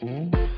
Mm-hmm.